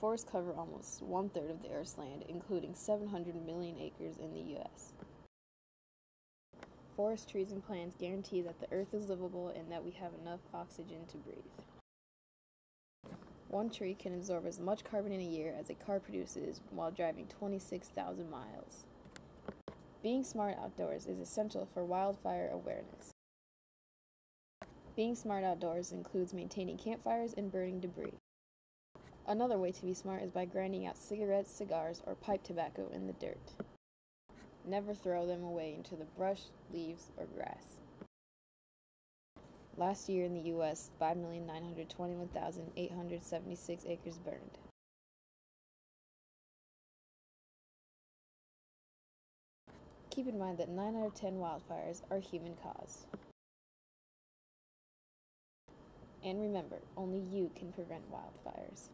Forests cover almost one third of the Earth's land, including 700 million acres in the U.S. Forest trees and plants guarantee that the Earth is livable and that we have enough oxygen to breathe. One tree can absorb as much carbon in a year as a car produces while driving 26,000 miles. Being smart outdoors is essential for wildfire awareness. Being smart outdoors includes maintaining campfires and burning debris. Another way to be smart is by grinding out cigarettes, cigars, or pipe tobacco in the dirt. Never throw them away into the brush, leaves, or grass. Last year in the US, 5,921,876 acres burned. Keep in mind that 9 out of 10 wildfires are human caused. And remember, only you can prevent wildfires.